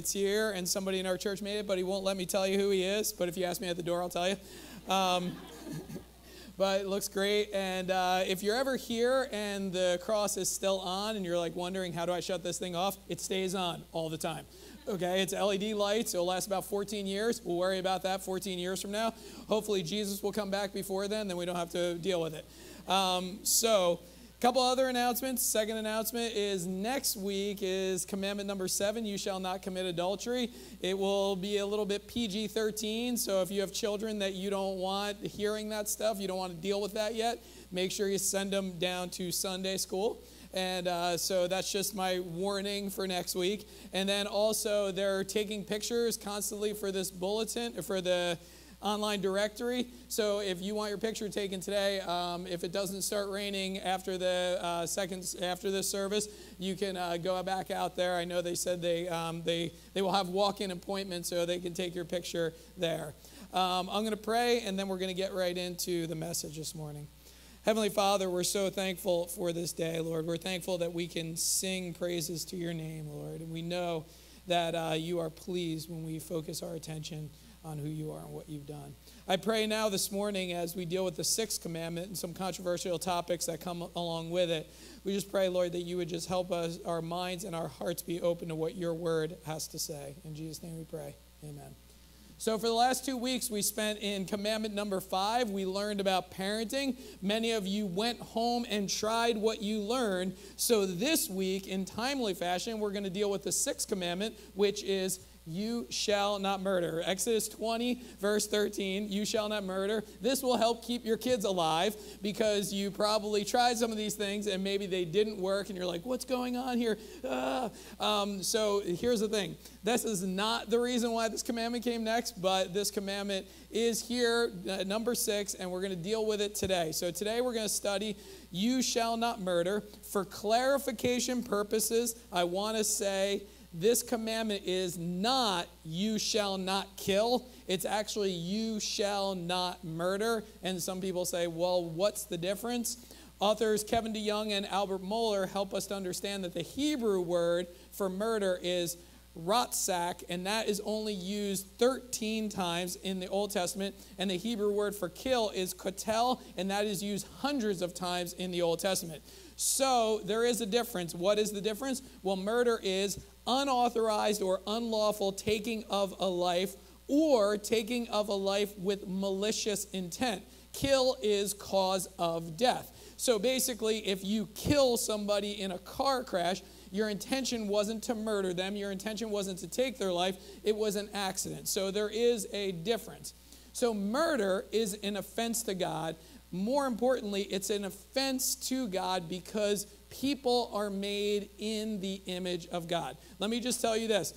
It's here, and somebody in our church made it, but he won't let me tell you who he is. But if you ask me at the door, I'll tell you. Um, but it looks great. And uh, if you're ever here and the cross is still on and you're like wondering, how do I shut this thing off? It stays on all the time. Okay, it's LED lights. It'll last about 14 years. We'll worry about that 14 years from now. Hopefully, Jesus will come back before then, then we don't have to deal with it. Um, so, couple other announcements. Second announcement is next week is commandment number seven you shall not commit adultery. It will be a little bit PG 13. So if you have children that you don't want hearing that stuff, you don't want to deal with that yet, make sure you send them down to Sunday school. And uh, so that's just my warning for next week. And then also, they're taking pictures constantly for this bulletin, for the online directory. So if you want your picture taken today, um, if it doesn't start raining after the uh, second after this service, you can uh, go back out there. I know they said they um, they they will have walk-in appointments, so they can take your picture there. Um, I'm going to pray, and then we're going to get right into the message this morning. Heavenly Father, we're so thankful for this day, Lord. We're thankful that we can sing praises to your name, Lord. And we know that uh, you are pleased when we focus our attention on who you are and what you've done. I pray now this morning as we deal with the sixth commandment and some controversial topics that come along with it. We just pray, Lord, that you would just help us, our minds and our hearts be open to what your word has to say. In Jesus' name we pray. Amen. So, for the last two weeks, we spent in commandment number five. We learned about parenting. Many of you went home and tried what you learned. So, this week, in timely fashion, we're going to deal with the sixth commandment, which is you shall not murder. Exodus 20, verse 13, you shall not murder. This will help keep your kids alive because you probably tried some of these things and maybe they didn't work and you're like, what's going on here? Ah. Um, so here's the thing this is not the reason why this commandment came next, but this commandment is here, uh, number six, and we're going to deal with it today. So today we're going to study you shall not murder. For clarification purposes, I want to say, this commandment is not you shall not kill. It's actually you shall not murder. And some people say, well, what's the difference? Authors Kevin DeYoung and Albert Mohler help us to understand that the Hebrew word for murder is ratzak, and that is only used 13 times in the Old Testament. And the Hebrew word for kill is kotel, and that is used hundreds of times in the Old Testament. So there is a difference. What is the difference? Well, murder is unauthorized or unlawful taking of a life or taking of a life with malicious intent. Kill is cause of death. So basically, if you kill somebody in a car crash, your intention wasn't to murder them, your intention wasn't to take their life, it was an accident. So there is a difference. So murder is an offense to God. More importantly, it's an offense to God because people are made in the image of God. Let me just tell you this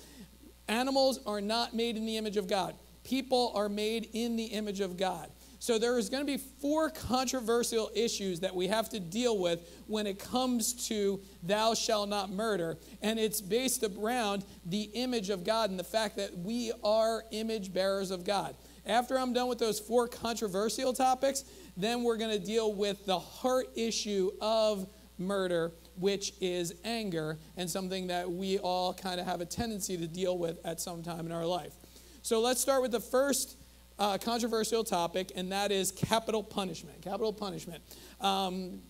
animals are not made in the image of God, people are made in the image of God. So there is going to be four controversial issues that we have to deal with when it comes to thou shalt not murder. And it's based around the image of God and the fact that we are image bearers of God. After I'm done with those four controversial topics, then we're going to deal with the heart issue of murder, which is anger, and something that we all kind of have a tendency to deal with at some time in our life. So let's start with the first uh, controversial topic, and that is capital punishment. Capital punishment. Um,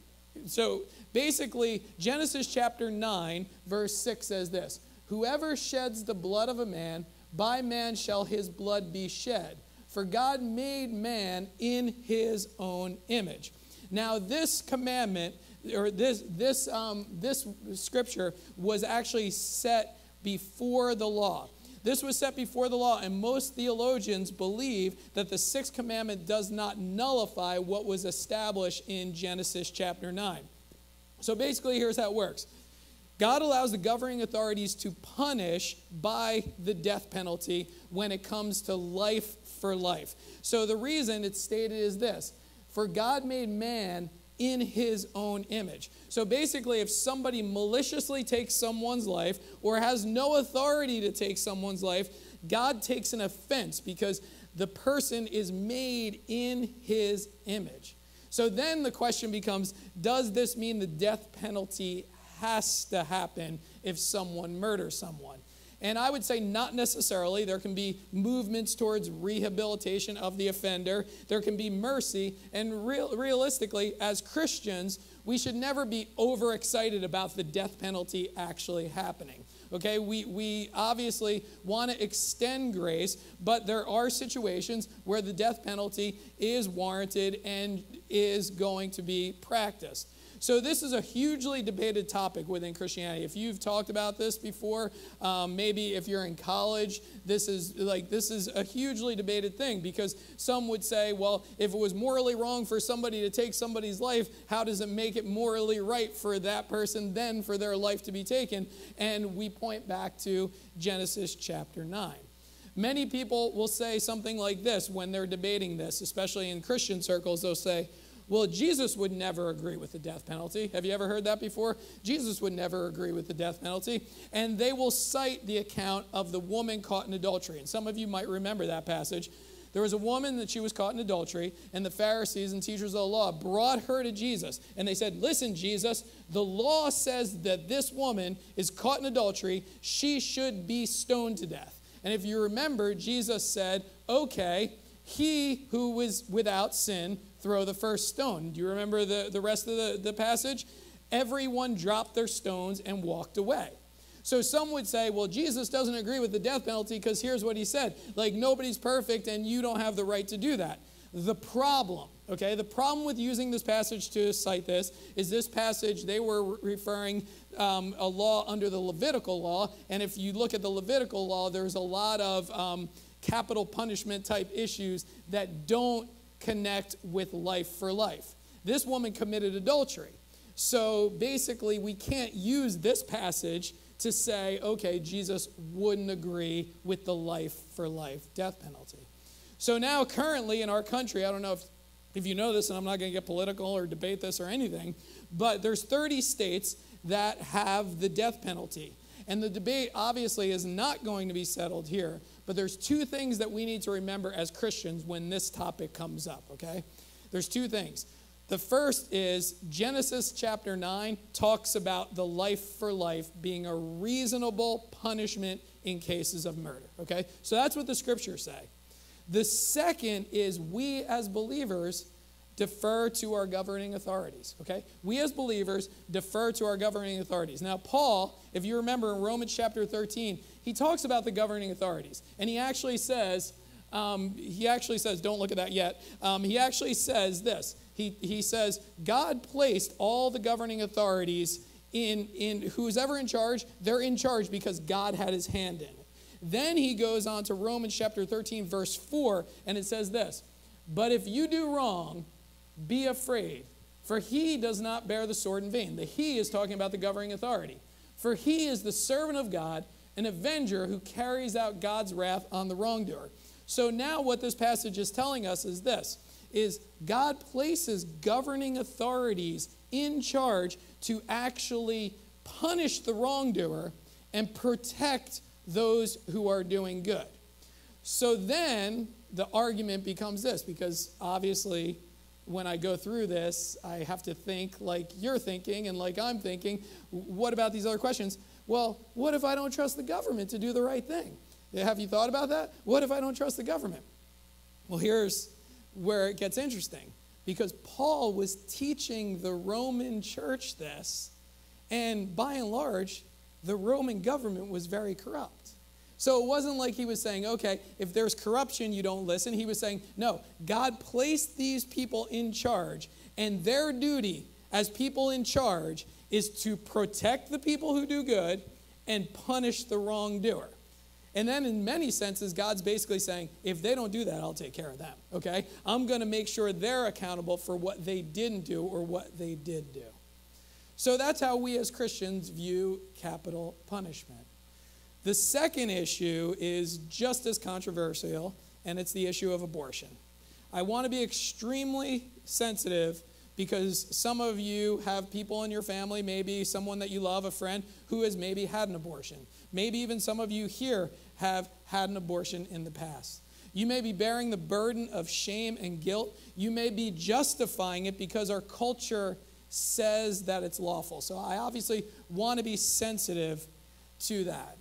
so basically, Genesis chapter 9, verse 6 says this Whoever sheds the blood of a man, by man shall his blood be shed. For God made man in his own image. Now, this commandment or this, this, um, this scripture was actually set before the law. This was set before the law, and most theologians believe that the sixth commandment does not nullify what was established in Genesis chapter 9. So basically, here's how it works God allows the governing authorities to punish by the death penalty when it comes to life for life. So the reason it's stated is this For God made man in his own image. So basically, if somebody maliciously takes someone's life or has no authority to take someone's life, God takes an offense because the person is made in his image. So then the question becomes does this mean the death penalty has to happen if someone murders someone? And I would say not necessarily. There can be movements towards rehabilitation of the offender, there can be mercy. And real, realistically, as Christians, we should never be overexcited about the death penalty actually happening. Okay, we, we obviously want to extend grace, but there are situations where the death penalty is warranted and is going to be practiced. So, this is a hugely debated topic within Christianity. If you've talked about this before, um, maybe if you're in college, this is like this is a hugely debated thing because some would say, well, if it was morally wrong for somebody to take somebody's life, how does it make it morally right for that person then for their life to be taken? And we point back to Genesis chapter 9. Many people will say something like this when they're debating this, especially in Christian circles. They'll say, well, Jesus would never agree with the death penalty. Have you ever heard that before? Jesus would never agree with the death penalty. And they will cite the account of the woman caught in adultery. And some of you might remember that passage. There was a woman that she was caught in adultery, and the Pharisees and teachers of the law brought her to Jesus. And they said, Listen, Jesus, the law says that this woman is caught in adultery. She should be stoned to death. And if you remember, Jesus said, Okay, he who was without sin throw the first stone. Do you remember the, the rest of the, the passage? Everyone dropped their stones and walked away. So some would say, well, Jesus doesn't agree with the death penalty because here's what he said like, nobody's perfect and you don't have the right to do that. The problem, okay, the problem with using this passage to cite this is this passage, they were referring um, a law under the Levitical law. And if you look at the Levitical law, there's a lot of um, capital punishment type issues that don't connect with life for life. This woman committed adultery. So basically, we can't use this passage to say, okay, Jesus wouldn't agree with the life for life death penalty. So now, currently in our country, I don't know if, if you know this, and I'm not going to get political or debate this or anything, but there's 30 states that have the death penalty. And the debate obviously is not going to be settled here. But there's two things that we need to remember as Christians when this topic comes up, okay? There's two things. The first is Genesis chapter 9 talks about the life for life being a reasonable punishment in cases of murder, okay? So that's what the scriptures say. The second is we as believers defer to our governing authorities, okay? We as believers defer to our governing authorities. Now, Paul, if you remember in Romans chapter 13, he talks about the governing authorities. And he actually says, um, he actually says, don't look at that yet. Um, he actually says this. He, he says, God placed all the governing authorities in, in who's ever in charge, they're in charge because God had his hand in it. Then he goes on to Romans chapter 13, verse 4, and it says this But if you do wrong, be afraid, for he does not bear the sword in vain. The he is talking about the governing authority. For he is the servant of God an avenger who carries out God's wrath on the wrongdoer. So now what this passage is telling us is this is God places governing authorities in charge to actually punish the wrongdoer and protect those who are doing good. So then the argument becomes this because obviously when I go through this, I have to think like you're thinking and like I'm thinking. What about these other questions? Well, what if I don't trust the government to do the right thing? Have you thought about that? What if I don't trust the government? Well, here's where it gets interesting because Paul was teaching the Roman church this, and by and large, the Roman government was very corrupt. So it wasn't like he was saying, okay, if there's corruption, you don't listen. He was saying, no, God placed these people in charge, and their duty as people in charge is to protect the people who do good and punish the wrongdoer. And then, in many senses, God's basically saying, if they don't do that, I'll take care of them. Okay? I'm going to make sure they're accountable for what they didn't do or what they did do. So that's how we as Christians view capital punishment. The second issue is just as controversial, and it's the issue of abortion. I want to be extremely sensitive because some of you have people in your family, maybe someone that you love, a friend, who has maybe had an abortion. Maybe even some of you here have had an abortion in the past. You may be bearing the burden of shame and guilt. You may be justifying it because our culture says that it's lawful. So I obviously want to be sensitive to that.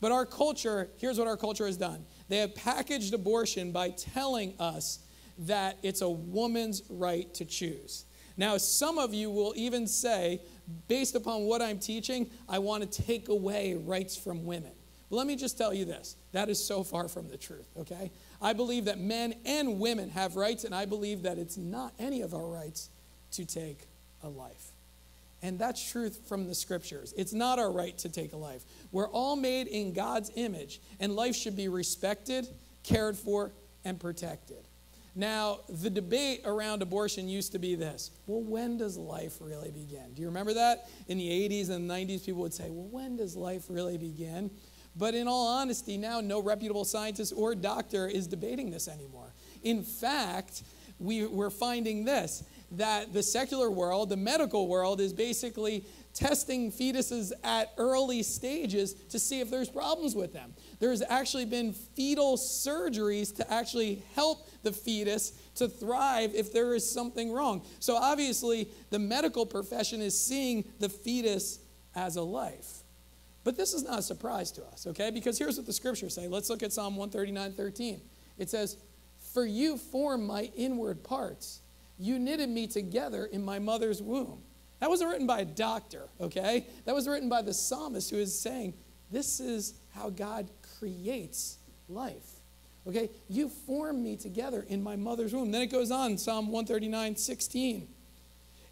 But our culture, here's what our culture has done they have packaged abortion by telling us that it's a woman's right to choose. Now, some of you will even say, based upon what I'm teaching, I want to take away rights from women. But let me just tell you this that is so far from the truth, okay? I believe that men and women have rights, and I believe that it's not any of our rights to take a life. And that's truth from the scriptures. It's not our right to take a life. We're all made in God's image, and life should be respected, cared for, and protected. Now, the debate around abortion used to be this well, when does life really begin? Do you remember that? In the 80s and 90s, people would say, well, when does life really begin? But in all honesty, now no reputable scientist or doctor is debating this anymore. In fact, we, we're finding this that the secular world, the medical world, is basically testing fetuses at early stages to see if there's problems with them. There's actually been fetal surgeries to actually help the fetus to thrive if there is something wrong. So obviously, the medical profession is seeing the fetus as a life. But this is not a surprise to us, okay? Because here's what the scriptures say. Let's look at Psalm 139 13. It says, For you form my inward parts. You knitted me together in my mother's womb. That wasn't written by a doctor, okay? That was written by the psalmist who is saying, This is how God creates life. Okay? You formed me together in my mother's womb. Then it goes on, Psalm 139 16.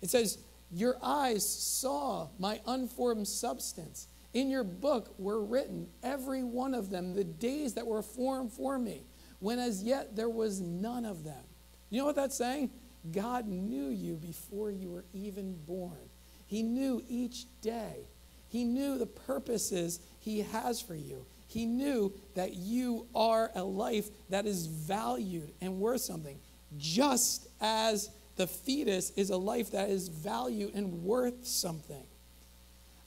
It says, Your eyes saw my unformed substance. In your book were written, every one of them, the days that were formed for me, when as yet there was none of them. You know what that's saying? God knew you before you were even born. He knew each day. He knew the purposes He has for you. He knew that you are a life that is valued and worth something, just as the fetus is a life that is valued and worth something.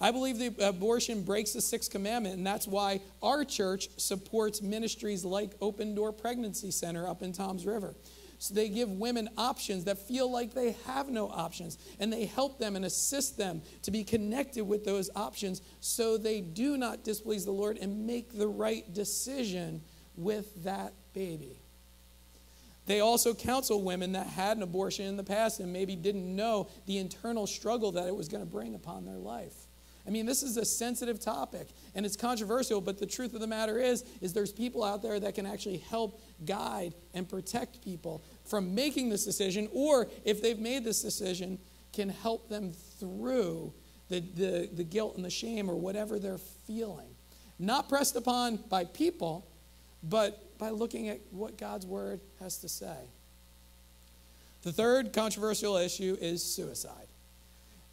I believe the abortion breaks the sixth commandment, and that's why our church supports ministries like Open Door Pregnancy Center up in Toms River. So they give women options that feel like they have no options, and they help them and assist them to be connected with those options so they do not displease the Lord and make the right decision with that baby. They also counsel women that had an abortion in the past and maybe didn't know the internal struggle that it was going to bring upon their life. I mean, this is a sensitive topic and it's controversial, but the truth of the matter is is there's people out there that can actually help guide and protect people from making this decision or if they've made this decision can help them through the, the, the guilt and the shame or whatever they're feeling. Not pressed upon by people, but by looking at what God's word has to say. The third controversial issue is suicide.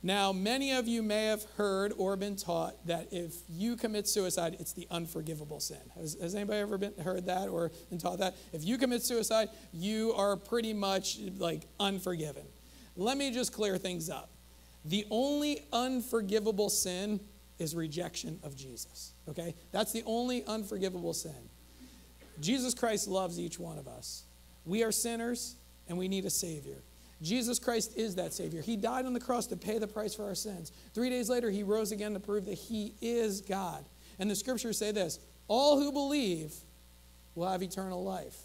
Now, many of you may have heard or been taught that if you commit suicide, it's the unforgivable sin. Has, has anybody ever been, heard that or been taught that? If you commit suicide, you are pretty much like unforgiven. Let me just clear things up. The only unforgivable sin is rejection of Jesus, okay? That's the only unforgivable sin. Jesus Christ loves each one of us. We are sinners and we need a Savior. Jesus Christ is that Savior. He died on the cross to pay the price for our sins. Three days later, He rose again to prove that He is God. And the scriptures say this all who believe will have eternal life.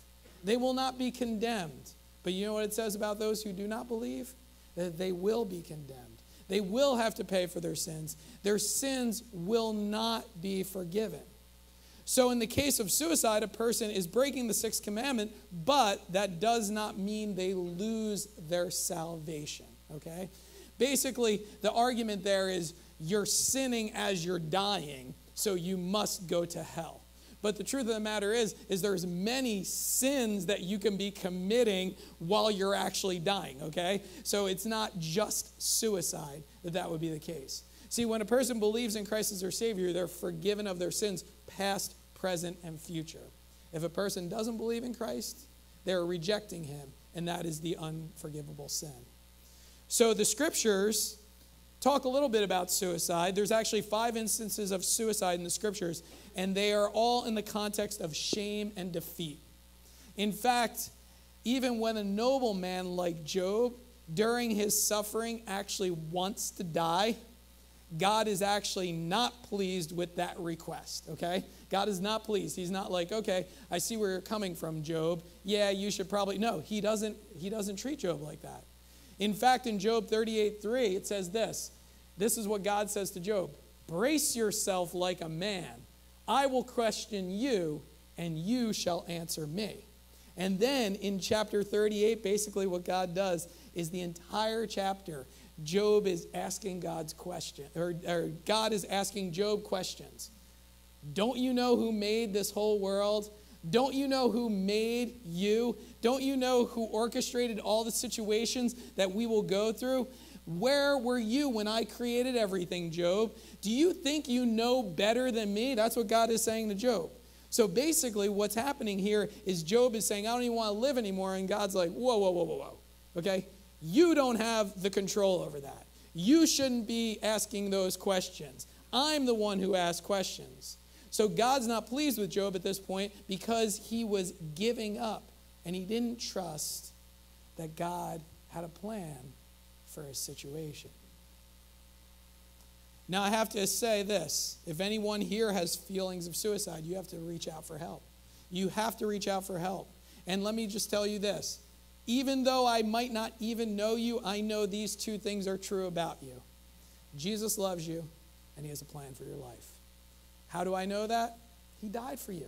They will not be condemned. But you know what it says about those who do not believe? That they will be condemned. They will have to pay for their sins. Their sins will not be forgiven. So, in the case of suicide, a person is breaking the sixth commandment, but that does not mean they lose their salvation, okay? Basically, the argument there is you're sinning as you're dying, so you must go to hell. But the truth of the matter is, is there's many sins that you can be committing while you're actually dying, okay? So it's not just suicide that that would be the case. See, when a person believes in Christ as their Savior, they're forgiven of their sins, past, present, and future. If a person doesn't believe in Christ, they're rejecting him, and that is the unforgivable sin. So the scriptures talk a little bit about suicide. There's actually five instances of suicide in the scriptures, and they are all in the context of shame and defeat. In fact, even when a noble man like Job, during his suffering, actually wants to die, God is actually not pleased with that request, okay? God is not pleased. He's not like, "Okay, I see where you're coming from, Job. Yeah, you should probably No, he doesn't he doesn't treat Job like that. In fact, in Job 38:3, it says this. This is what God says to Job. Brace yourself like a man. I will question you, and you shall answer me. And then in chapter 38, basically what God does is the entire chapter, Job is asking God's question, or, or God is asking Job questions. Don't you know who made this whole world? Don't you know who made you? Don't you know who orchestrated all the situations that we will go through? Where were you when I created everything, Job? Do you think you know better than me? That's what God is saying to Job. So basically, what's happening here is Job is saying, I don't even want to live anymore. And God's like, whoa, whoa, whoa, whoa, whoa. Okay? You don't have the control over that. You shouldn't be asking those questions. I'm the one who asks questions. So God's not pleased with Job at this point because he was giving up and he didn't trust that God had a plan for his situation. Now, I have to say this if anyone here has feelings of suicide, you have to reach out for help. You have to reach out for help. And let me just tell you this even though I might not even know you, I know these two things are true about you Jesus loves you, and he has a plan for your life. How do I know that? He died for you.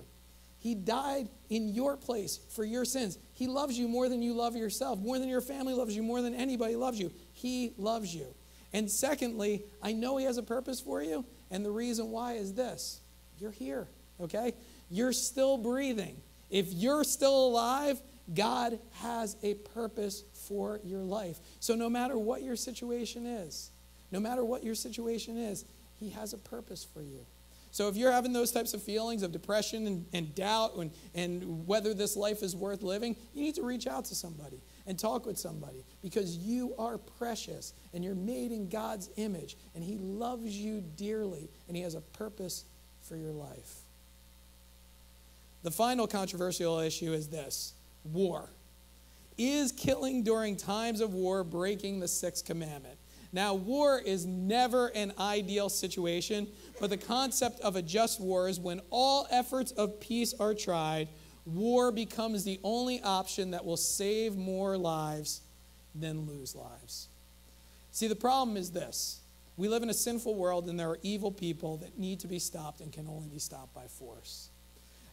He died in your place for your sins. He loves you more than you love yourself, more than your family loves you, more than anybody loves you. He loves you. And secondly, I know He has a purpose for you. And the reason why is this you're here, okay? You're still breathing. If you're still alive, God has a purpose for your life. So no matter what your situation is, no matter what your situation is, He has a purpose for you. So if you're having those types of feelings of depression and, and doubt and, and whether this life is worth living, you need to reach out to somebody and talk with somebody because you are precious and you're made in God's image and He loves you dearly and He has a purpose for your life. The final controversial issue is this war. Is killing during times of war breaking the sixth commandment? Now, war is never an ideal situation, but the concept of a just war is when all efforts of peace are tried, war becomes the only option that will save more lives than lose lives. See, the problem is this we live in a sinful world, and there are evil people that need to be stopped and can only be stopped by force.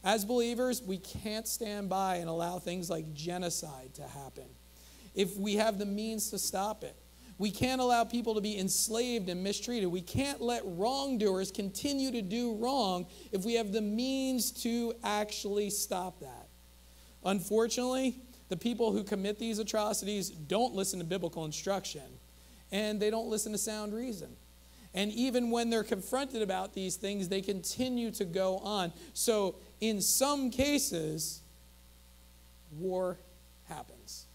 As believers, we can't stand by and allow things like genocide to happen. If we have the means to stop it, we can't allow people to be enslaved and mistreated. We can't let wrongdoers continue to do wrong if we have the means to actually stop that. Unfortunately, the people who commit these atrocities don't listen to biblical instruction and they don't listen to sound reason. And even when they're confronted about these things, they continue to go on. So, in some cases, war happens.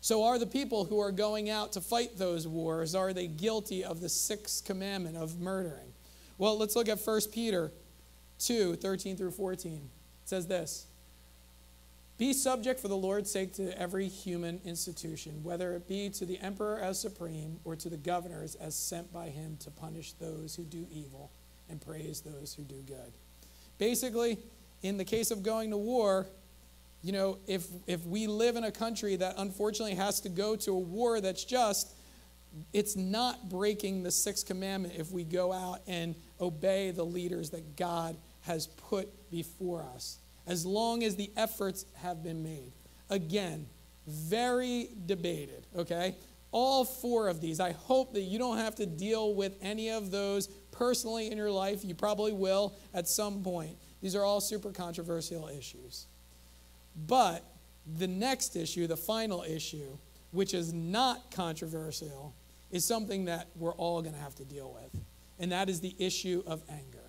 So, are the people who are going out to fight those wars, are they guilty of the sixth commandment of murdering? Well, let's look at 1 Peter 2 13 through 14. It says this Be subject for the Lord's sake to every human institution, whether it be to the emperor as supreme or to the governors as sent by him to punish those who do evil and praise those who do good. Basically, in the case of going to war, you know, if, if we live in a country that unfortunately has to go to a war that's just, it's not breaking the sixth commandment if we go out and obey the leaders that God has put before us, as long as the efforts have been made. Again, very debated, okay? All four of these. I hope that you don't have to deal with any of those personally in your life. You probably will at some point. These are all super controversial issues. But the next issue, the final issue, which is not controversial, is something that we're all going to have to deal with. And that is the issue of anger.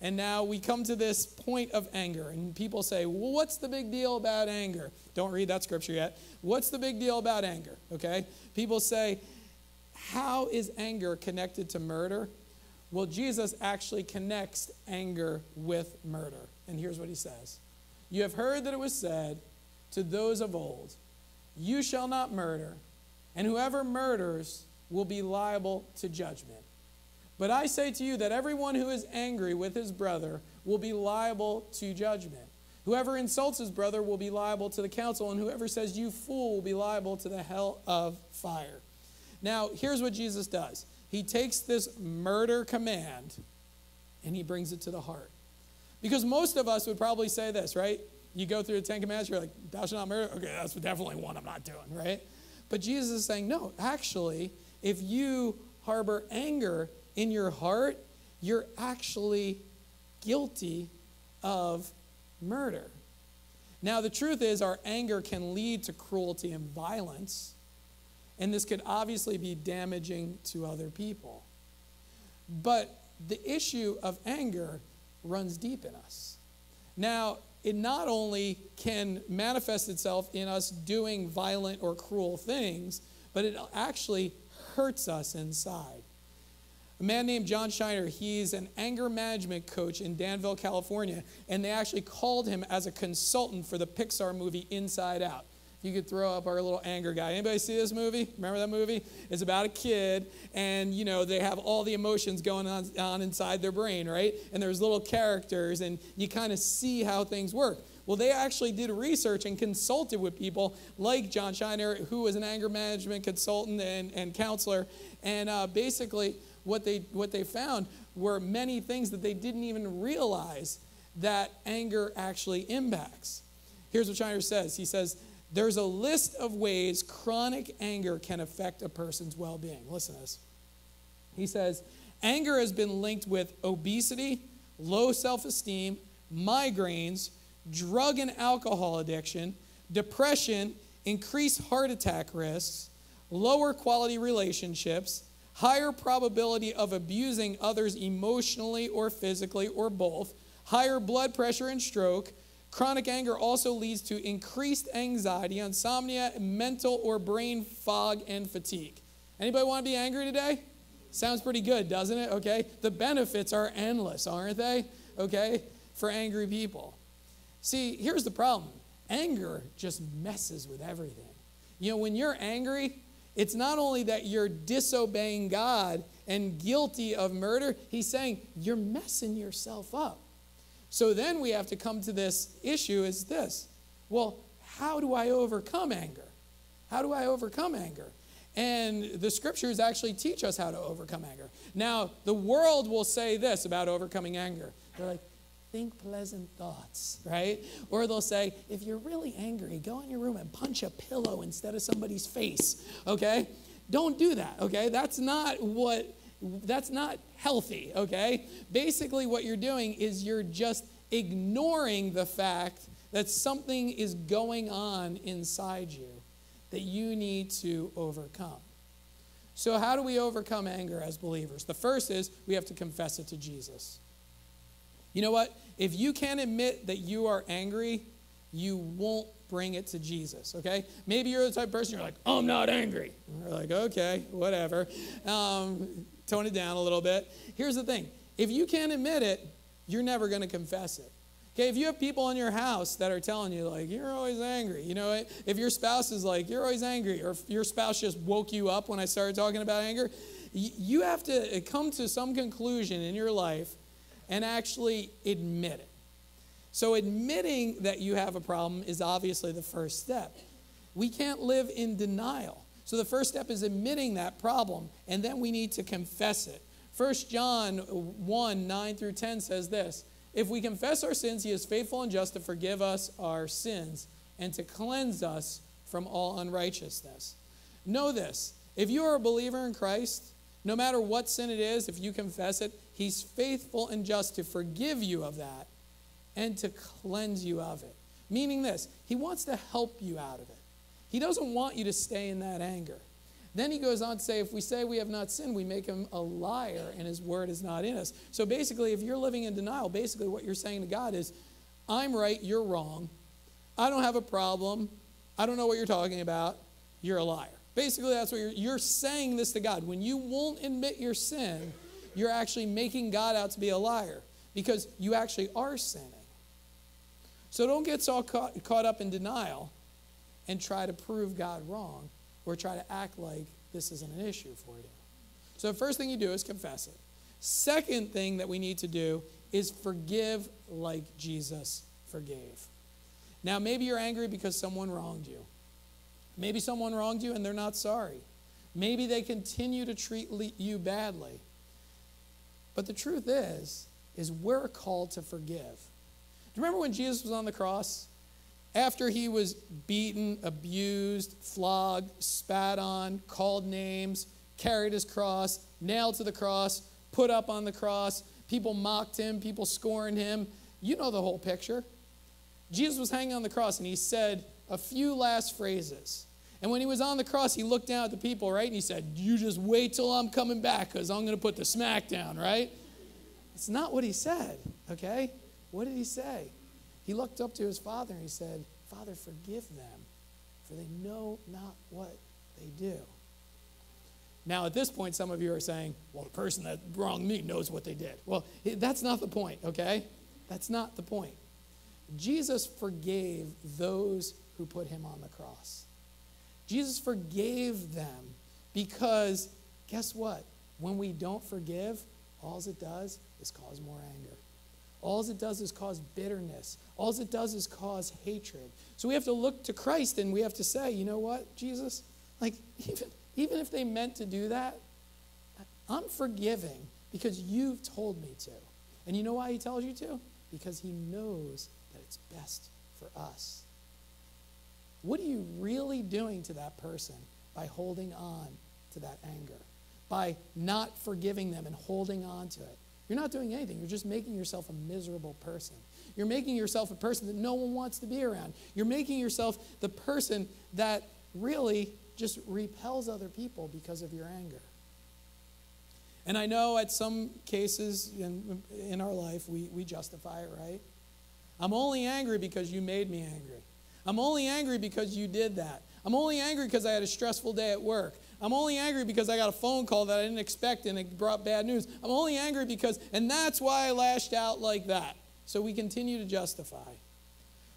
And now we come to this point of anger, and people say, Well, what's the big deal about anger? Don't read that scripture yet. What's the big deal about anger? Okay? People say, How is anger connected to murder? Well, Jesus actually connects anger with murder. And here's what he says you have heard that it was said to those of old, You shall not murder, and whoever murders will be liable to judgment. But I say to you that everyone who is angry with his brother will be liable to judgment. Whoever insults his brother will be liable to the council, and whoever says, You fool, will be liable to the hell of fire. Now, here's what Jesus does He takes this murder command and he brings it to the heart. Because most of us would probably say this, right? You go through the Ten Commandments, you're like, Thou shalt not murder. Okay, that's definitely one I'm not doing, right? But Jesus is saying, No, actually, if you harbor anger in your heart, you're actually guilty of murder. Now, the truth is, our anger can lead to cruelty and violence, and this could obviously be damaging to other people. But the issue of anger runs deep in us. Now, it not only can manifest itself in us doing violent or cruel things, but it actually hurts us inside. A man named John Shiner, he's an anger management coach in Danville, California, and they actually called him as a consultant for the Pixar movie Inside Out. You could throw up our little anger guy. Anybody see this movie? Remember that movie? It's about a kid, and you know they have all the emotions going on, on inside their brain, right? And there's little characters, and you kind of see how things work. Well, they actually did research and consulted with people like John Shiner, who was an anger management consultant and, and counselor, and uh, basically what they, what they found were many things that they didn't even realize that anger actually impacts. Here's what Shiner says He says, There's a list of ways chronic anger can affect a person's well being. Listen to this. He says, Anger has been linked with obesity, low self esteem, migraines, drug and alcohol addiction, depression, increased heart attack risks, lower quality relationships, higher probability of abusing others emotionally or physically or both, higher blood pressure and stroke. Chronic anger also leads to increased anxiety, insomnia, mental or brain fog, and fatigue. Anybody want to be angry today? Sounds pretty good, doesn't it? Okay. The benefits are endless, aren't they? Okay, for angry people. See, here's the problem anger just messes with everything. You know, when you're angry, it's not only that you're disobeying God and guilty of murder, he's saying you're messing yourself up. So then we have to come to this issue is this. Well, how do I overcome anger? How do I overcome anger? And the scriptures actually teach us how to overcome anger. Now, the world will say this about overcoming anger. They're like, think pleasant thoughts, right? Or they'll say, if you're really angry, go in your room and punch a pillow instead of somebody's face, okay? Don't do that, okay? That's not what, that's not healthy, okay? Basically, what you're doing is you're just ignoring the fact that something is going on inside you that you need to overcome. So, how do we overcome anger as believers? The first is we have to confess it to Jesus. You know what? If you can't admit that you are angry, you won't bring it to Jesus, okay? Maybe you're the type of person you're like, I'm not angry. we're like, okay, whatever. Um, tone it down a little bit. Here's the thing if you can't admit it, you're never going to confess it. Okay, if you have people in your house that are telling you, like, you're always angry, you know, if your spouse is like, you're always angry, or if your spouse just woke you up when I started talking about anger, you have to come to some conclusion in your life and actually admit it. So, admitting that you have a problem is obviously the first step. We can't live in denial. So, the first step is admitting that problem, and then we need to confess it. 1 John 1 9 through 10 says this If we confess our sins, he is faithful and just to forgive us our sins and to cleanse us from all unrighteousness. Know this if you are a believer in Christ, no matter what sin it is, if you confess it, He's faithful and just to forgive you of that and to cleanse you of it. Meaning this, He wants to help you out of it. He doesn't want you to stay in that anger. Then he goes on to say, if we say we have not sinned, we make him a liar and his word is not in us. So basically, if you're living in denial, basically what you're saying to God is, I'm right, you're wrong. I don't have a problem. I don't know what you're talking about. You're a liar. Basically, that's what you're, you're saying this to God. When you won't admit your sin, you're actually making God out to be a liar because you actually are sinning. So don't get so caught, caught up in denial and try to prove God wrong or try to act like this isn't an issue for you. So the first thing you do is confess it. Second thing that we need to do is forgive like Jesus forgave. Now, maybe you're angry because someone wronged you. Maybe someone wronged you and they're not sorry. Maybe they continue to treat you badly. But the truth is, is we're called to forgive. Do you remember when Jesus was on the cross? After he was beaten, abused, flogged, spat on, called names, carried his cross, nailed to the cross, put up on the cross, people mocked him, people scorned him. You know the whole picture. Jesus was hanging on the cross and he said a few last phrases. And when he was on the cross, he looked down at the people, right? And he said, You just wait till I'm coming back because I'm going to put the smack down, right? It's not what he said, okay? What did he say? He looked up to his father and he said, Father, forgive them, for they know not what they do. Now, at this point, some of you are saying, well, the person that wronged me knows what they did. Well, that's not the point, okay? That's not the point. Jesus forgave those who put him on the cross. Jesus forgave them because, guess what? When we don't forgive, all it does is cause more anger. All it does is cause bitterness. All it does is cause hatred. So we have to look to Christ and we have to say, you know what, Jesus? Like, even, even if they meant to do that, I'm forgiving because you've told me to. And you know why he tells you to? Because he knows that it's best for us. What are you really doing to that person by holding on to that anger? By not forgiving them and holding on to it? You're not doing anything. You're just making yourself a miserable person. You're making yourself a person that no one wants to be around. You're making yourself the person that really just repels other people because of your anger. And I know at some cases in, in our life, we, we justify it, right? I'm only angry because you made me angry. I'm only angry because you did that. I'm only angry because I had a stressful day at work. I'm only angry because I got a phone call that I didn't expect and it brought bad news. I'm only angry because, and that's why I lashed out like that. So we continue to justify.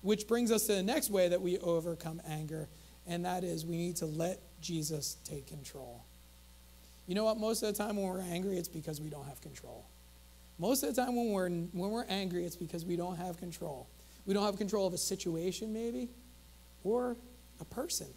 Which brings us to the next way that we overcome anger, and that is we need to let Jesus take control. You know what? Most of the time when we're angry, it's because we don't have control. Most of the time when we're, when we're angry, it's because we don't have control. We don't have control of a situation, maybe, or a person.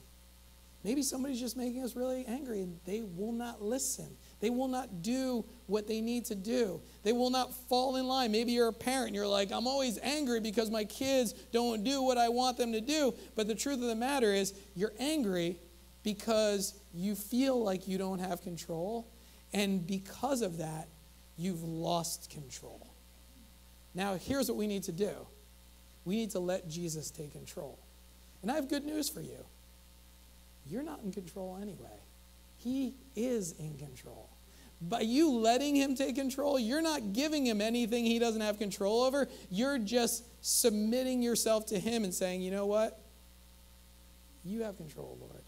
Maybe somebody's just making us really angry and they will not listen. They will not do what they need to do. They will not fall in line. Maybe you're a parent and you're like, I'm always angry because my kids don't do what I want them to do. But the truth of the matter is, you're angry because you feel like you don't have control. And because of that, you've lost control. Now, here's what we need to do we need to let Jesus take control. And I have good news for you you're not in control anyway. He is in control. By you letting him take control, you're not giving him anything he doesn't have control over. You're just submitting yourself to him and saying, you know what? You have control, Lord.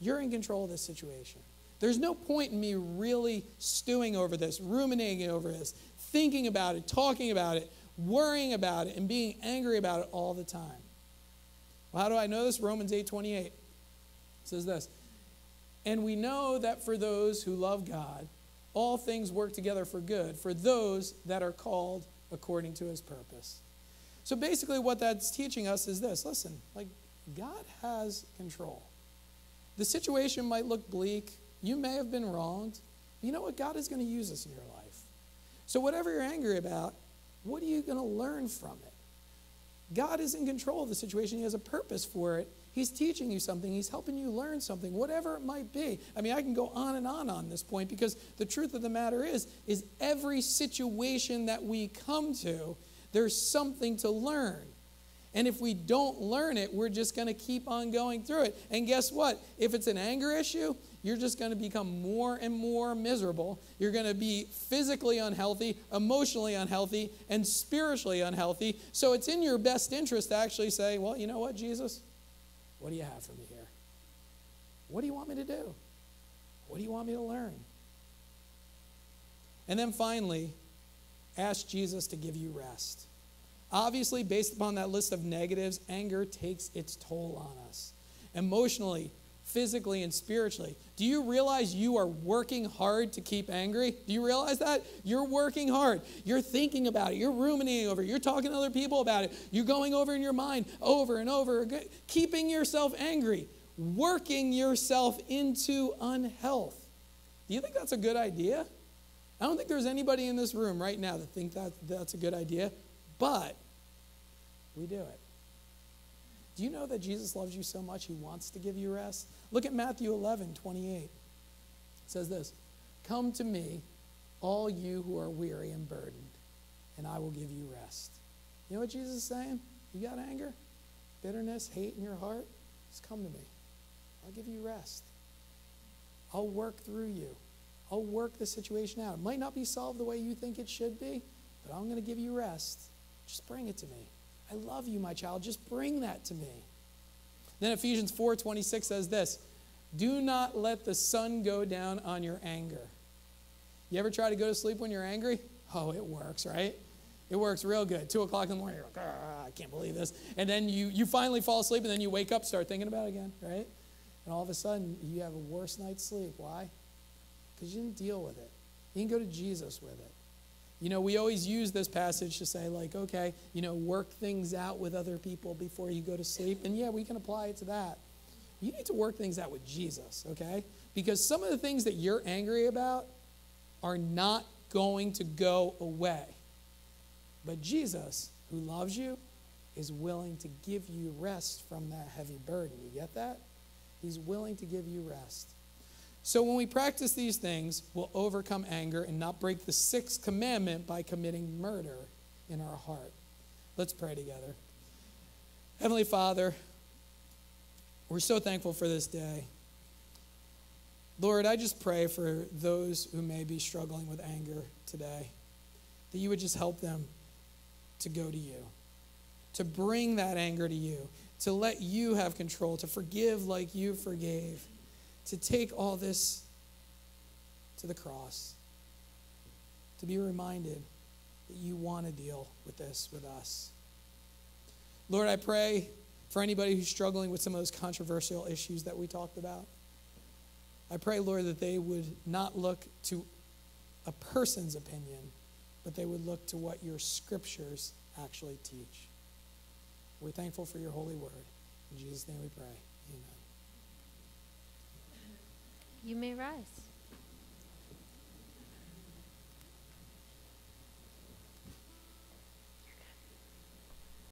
You're in control of this situation. There's no point in me really stewing over this, ruminating over this, thinking about it, talking about it, worrying about it, and being angry about it all the time. Well, how do I know this? Romans 8 28 says this And we know that for those who love God, all things work together for good, for those that are called according to his purpose. So basically, what that's teaching us is this listen, like, God has control. The situation might look bleak. You may have been wronged. You know what? God is going to use this in your life. So, whatever you're angry about, what are you going to learn from it? God is in control of the situation, He has a purpose for it. He's teaching you something, He's helping you learn something, whatever it might be. I mean, I can go on and on on this point because the truth of the matter is, is every situation that we come to, there's something to learn. And if we don't learn it, we're just going to keep on going through it. And guess what? If it's an anger issue, you're just going to become more and more miserable. You're going to be physically unhealthy, emotionally unhealthy, and spiritually unhealthy. So it's in your best interest to actually say, well, you know what, Jesus? What do you have for me here? What do you want me to do? What do you want me to learn? And then finally, ask Jesus to give you rest. Obviously, based upon that list of negatives, anger takes its toll on us. Emotionally, physically and spiritually. Do you realize you are working hard to keep angry? Do you realize that? You're working hard. You're thinking about it. You're ruminating over it. You're talking to other people about it. You're going over in your mind over and over, keeping yourself angry, working yourself into unhealth. Do you think that's a good idea? I don't think there's anybody in this room right now that think that that's a good idea, but we do it. Do you know that Jesus loves you so much he wants to give you rest? Look at Matthew 11, 28. It says this Come to me, all you who are weary and burdened, and I will give you rest. You know what Jesus is saying? You got anger, bitterness, hate in your heart? Just come to me. I'll give you rest. I'll work through you. I'll work the situation out. It might not be solved the way you think it should be, but I'm going to give you rest. Just bring it to me. I love you, my child. Just bring that to me. Then Ephesians 4:26 says this: Do not let the sun go down on your anger. You ever try to go to sleep when you're angry? Oh, it works, right? It works real good. Two o'clock in the morning, you're like, ah, I can't believe this. And then you, you finally fall asleep, and then you wake up, start thinking about it again, right? And all of a sudden, you have a worse night's sleep. Why? Because you didn't deal with it. You didn't go to Jesus with it. You know, we always use this passage to say, like, okay, you know, work things out with other people before you go to sleep. And yeah, we can apply it to that. You need to work things out with Jesus, okay? Because some of the things that you're angry about are not going to go away. But Jesus, who loves you, is willing to give you rest from that heavy burden. You get that? He's willing to give you rest. So when we practice these things, we'll overcome anger and not break the sixth commandment by committing murder in our heart. Let's pray together. Heavenly Father, we're so thankful for this day. Lord, I just pray for those who may be struggling with anger today, that you would just help them to go to you, to bring that anger to you, to let you have control, to forgive like you forgave to take all this to the cross, to be reminded that you want to deal with this with us. Lord, I pray for anybody who's struggling with some of those controversial issues that we talked about. I pray, Lord, that they would not look to a person's opinion, but they would look to what your scriptures actually teach. We're thankful for your holy word. In Jesus' name we pray. Amen. You may rise.